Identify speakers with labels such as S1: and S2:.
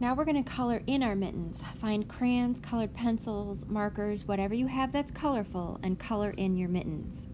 S1: Now we're going to color in our mittens. Find crayons, colored pencils, markers, whatever you have that's colorful, and color in your mittens.